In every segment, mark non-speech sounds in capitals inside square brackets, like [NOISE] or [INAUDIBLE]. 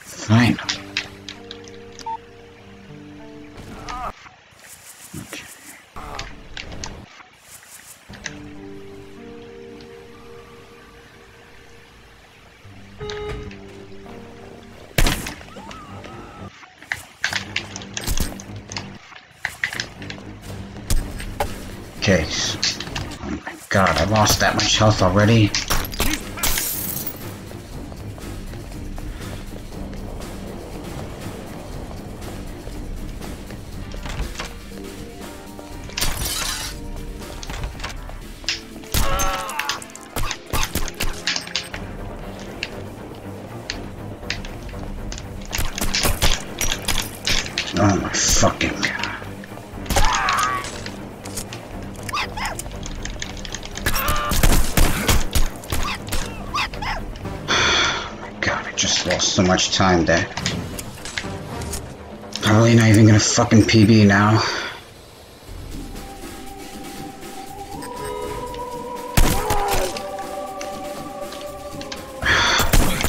Fine. Okay. Oh my god, I lost that much health already. Oh my fucking god. my [SIGHS] god, I just lost so much time there. Probably not even gonna fucking PB now.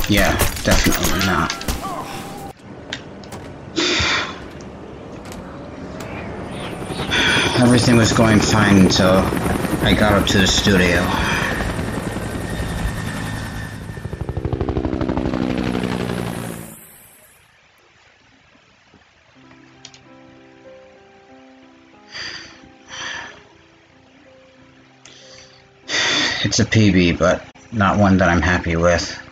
[SIGHS] yeah, definitely not. Everything was going fine until I got up to the studio. It's a PB, but not one that I'm happy with.